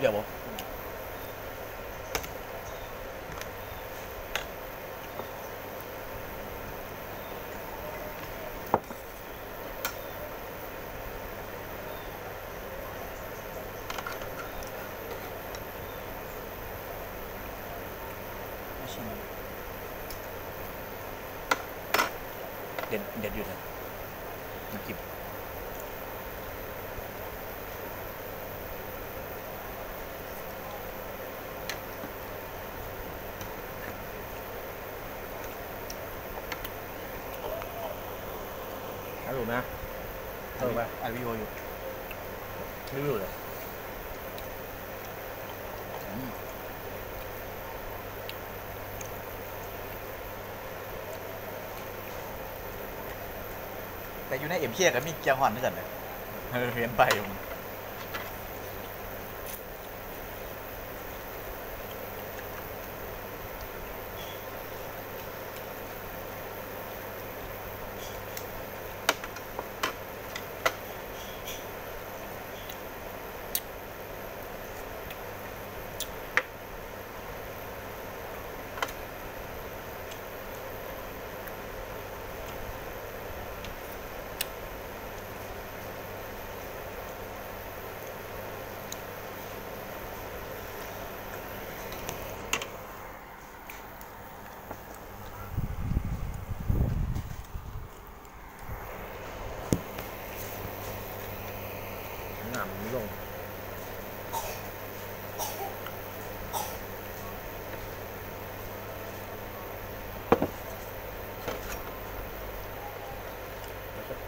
เดียวบ่ไม่ชิมเด็ดเด็ดอยู่ นะน้ำจิ้มฮัลโหลนะเออไปอัดวิดีโออยู่รีวิวเลยอืมแต่อยู่ในเอ็มเคียก็มีเกียร์ฮอนด้วยกันเลยเออเห็นไปอยู่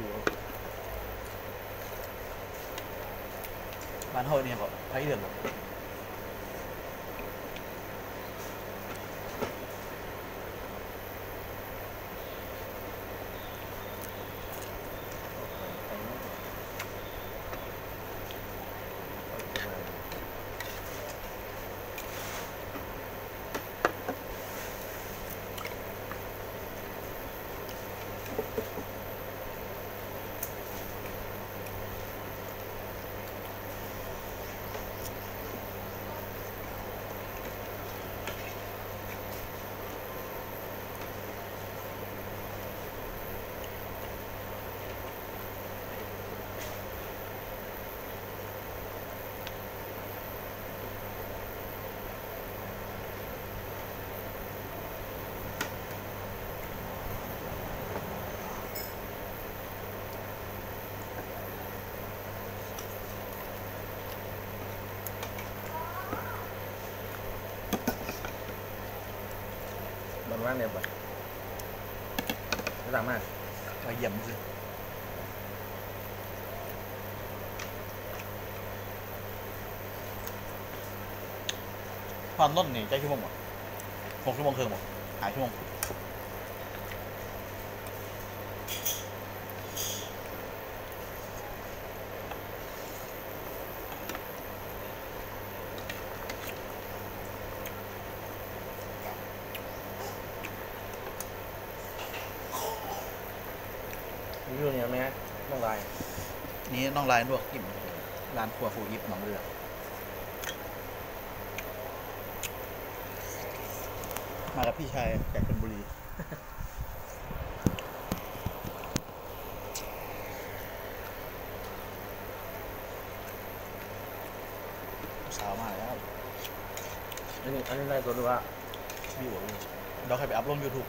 แล้วก็คือบ้านเฮาเนี่ยก็ไผเดือดหรอกมันว่าเนี่ยแบมากมาเยี่ยมสิความต้นนี่ใจชั่วโมงหมดหกชั่วโมงครึ่งหมดหายชั่วโมง รีวิวเนี่ยไหมน้องลายนี่น้องลายลวกอิ่มร้านครัวครูยิบหนองเรือมากับพี่ชายจากชลบุรีสาวมากแล้วอันนี้อันนี้ไล่ตัวดูว่าวิวเราเคยไปอัพลง YouTube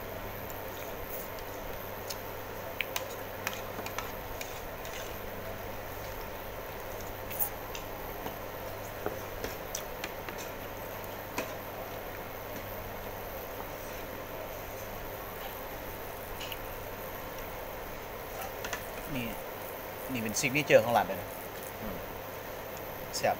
นี่ นี่เป็นซิกเนเจอร์ของร้านเลยนะแซ่บ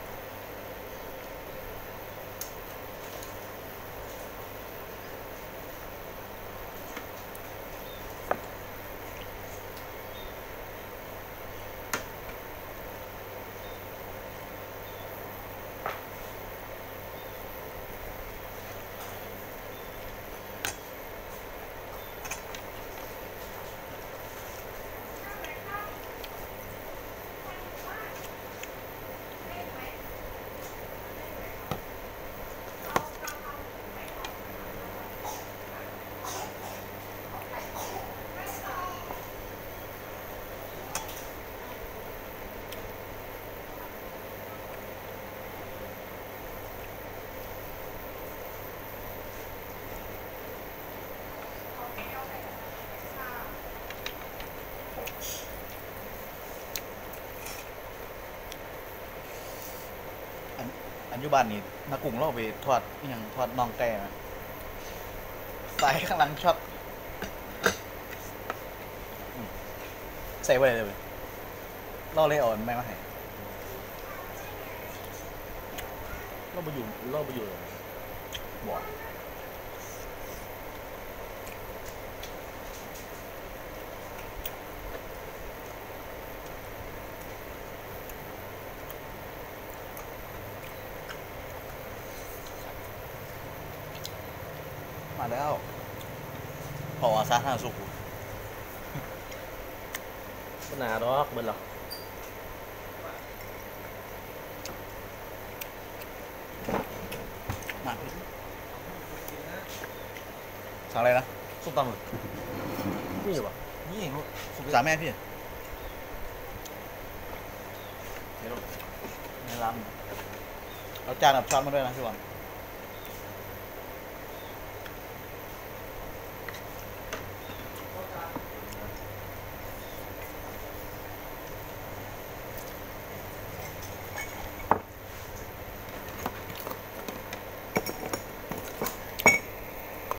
อยู่บ้านนี่นักกุ้งเราเอาไปทอดอหย่างทอดน่องไก่นะใส่ข้างหลังช็อตอืมใส่ไว้เลยเว้ยเราเลยเอ่อนไม่มาให้เราไปอยู่เราไปอยู่เลยบ มาแล้วพออาซาทางสุขุปัญหาดอกเบิดหรอกมาพี่สั่งอะไรนะส้มตำเลยนี่อยู่ปะนี่ลูกสุกสามแม่พี่เดี๋ยวในร้านเอาจานกับช้อนมาด้วยนะพี่วันอ